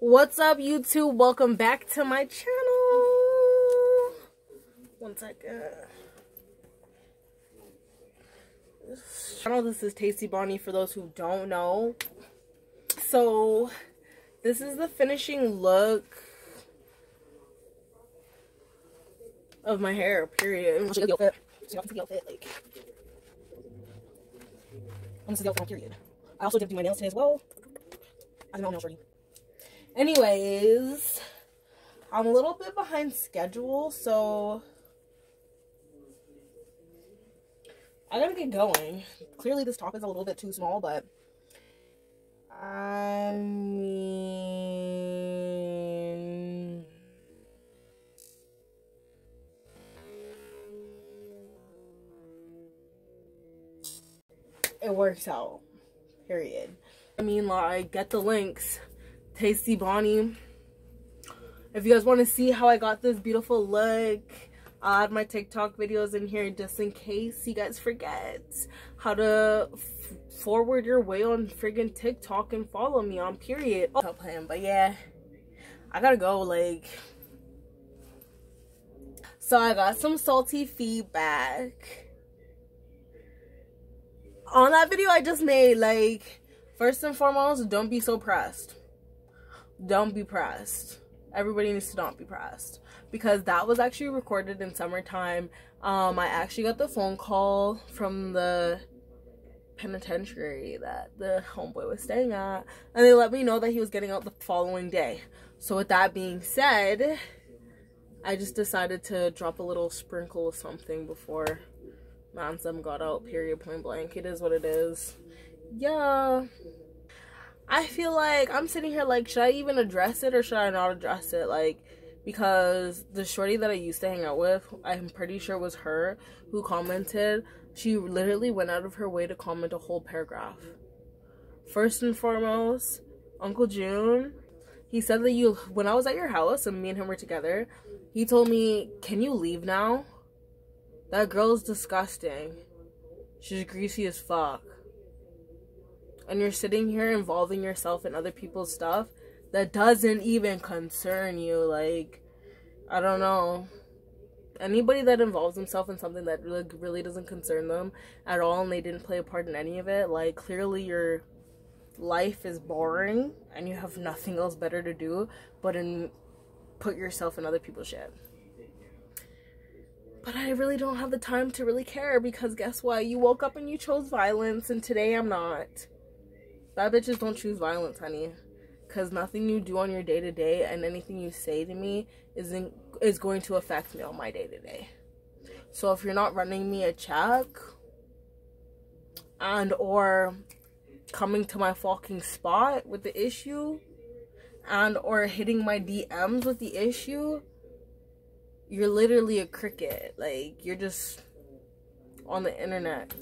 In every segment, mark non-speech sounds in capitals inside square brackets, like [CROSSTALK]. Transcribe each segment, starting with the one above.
What's up, YouTube? Welcome back to my channel. One second. Channel. This is Taystee Bonnie for those who don't know. So, this is the finishing look of my hair. Period. This is the outfit. Period. I also did do my nails today as well. I don't know, shorty. Anyways, I'm a little bit behind schedule, so I gotta get going. Clearly, this top is a little bit too small, but I mean. It works out. Period. I mean, like, get the links Taystee Bonnie. If you guys want to see how I got this beautiful look, I'll add my TikTok videos in here just in case you guys forget how to forward your way on friggin' TikTok and follow me on period. Oh, playing, but yeah, I gotta go. Like, so I got some salty feedback on that video I just made. Like, first and foremost, don't be so pressed don't be pressed. Everybody needs to not be pressed. Because that was actually recorded in summertime. Um i actually got the phone call from the penitentiary that the homeboy was staying at and they let me know that he was getting out the following day. So with that being said i just decided to drop a little sprinkle of something before Mansum got out period point blank. It is what it is. Yeah I feel like I'm sitting here like, should I even address it or should I not address it? Like, because the shorty that I used to hang out with, I'm pretty sure was her who commented. She literally went out of her way to comment a whole paragraph. First and foremost, Uncle June, he said that you, when I was at your house and me and him were together, he told me, can you leave now? That girl is disgusting. She's greasy as fuck and you're sitting here involving yourself in other people's stuff that doesn't even concern you like i don't know anybody that involves themselves in something that really, really doesn't concern them at all and they didn't play a part in any of it like clearly your life is boring and you have nothing else better to do but in put yourself in other people's shit but I really don't have the time to really care because guess what? You woke up and you chose violence, and today I'm not. Bad bitches don't choose violence, honey. Cause nothing you do on your day to day and anything you say to me isn't is going to affect me on my day to day. So if you're not running me a check and or coming to my fucking spot with the issue and or hitting my DMs with the issue, you're literally a cricket. Like you're just on the internet.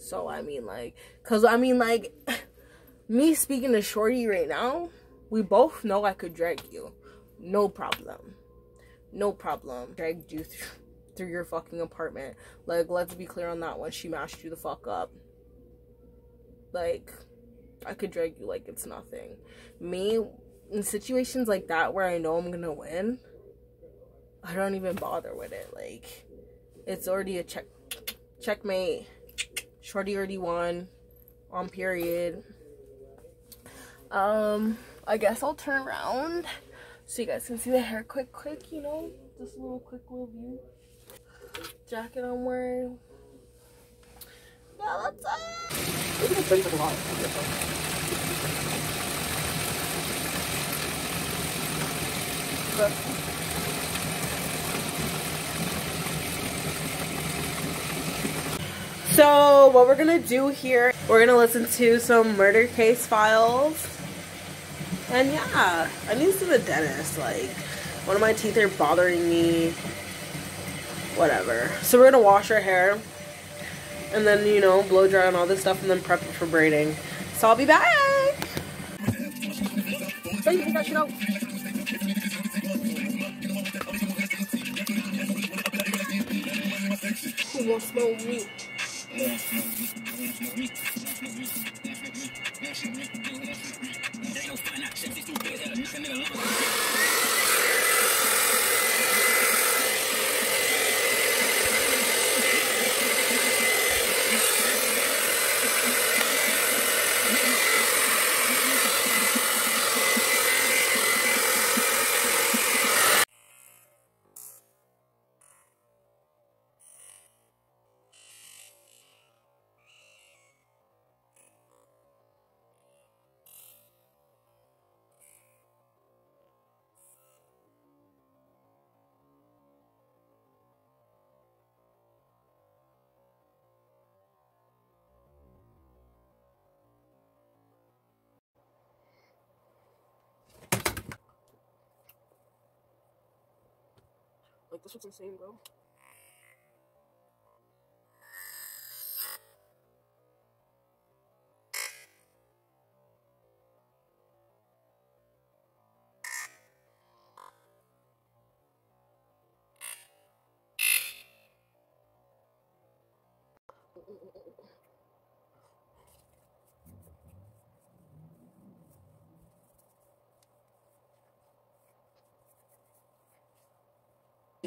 So I mean like cuz I mean like [SIGHS] me speaking to Shorty right now, we both know I could drag you. No problem. No problem. Dragged you [LAUGHS] through, your fucking apartment. Like let's be clear on that one. She mashed you the fuck up. Like I could drag you like it's nothing. Me in situations like that where I know I'm going to win, I don't even bother with it. Like it's already a check checkmate. Shorty already won on period. Um, I guess I'll turn around so you guys can see the hair quick, quick, you know? Just a little quick little view. Jacket I'm wearing. Yeah, that's it. a lot. But So what we're gonna do here, we're gonna listen to some murder case files. And yeah, I need to see the dentist. Like, one of my teeth are bothering me. Whatever. So we're gonna wash our hair. And then, you know, blow dry and all this stuff and then prep it for braiding. So I'll be back. There ain't no fun, shit through bed, that'll knock nigga. Like this looks insane, bro.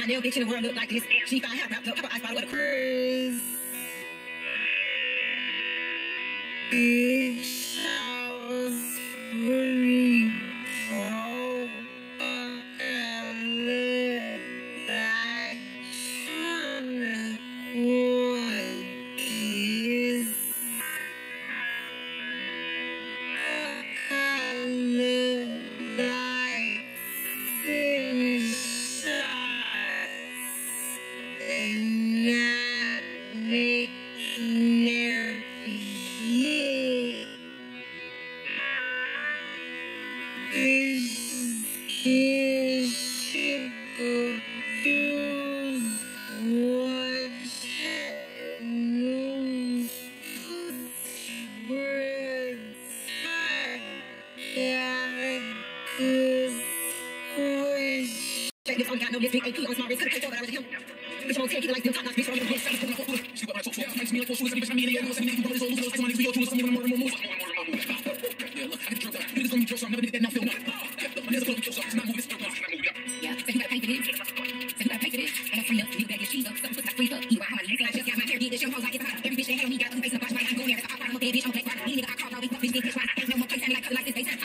Now, no bitch in the world look like this. She found half wrapped up, couple eyes by what a cruise. No this big AP on small wrist. Could've for, but I was him. Bitch, I'm on 10, keep it like them top notch, bitch. Rolling with the whole She got my social, makes me a social, bitch, I'm a million, I'm a million, brothers, all those, I'm on these video tools, I'm even more and more moves. Yeah, look, I get drunk, niggas gonna be drunk, so I never did that, now feel nothing. Yeah, my niggas gonna be drunk, so it's not moving, it's not moving, yeah. Say you gotta pay for this. Say you gotta pay for this. I got free up, you better get cheese up, something got free up. You want money, I just got my hair, did this, your hoes like it's hot. Every bitch hate on me, got two face in the watch, right? I go there, I pop out, I'm a bad bitch, I'm a black. Any nigga I call, all these fuck bitch, get this right. Ain't no more place, I like color like this, they time. I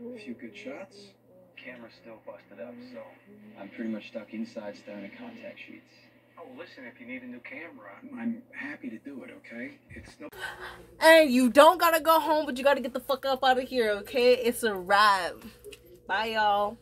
a few good shots. Camera's still busted up, so I'm pretty much stuck inside staring at contact sheets. Oh, listen, if you need a new camera, I'm happy to do it, okay? It's no. [GASPS] And you don't gotta go home, but you gotta get the fuck up out of here, okay? It's a wrap. Bye, y'all.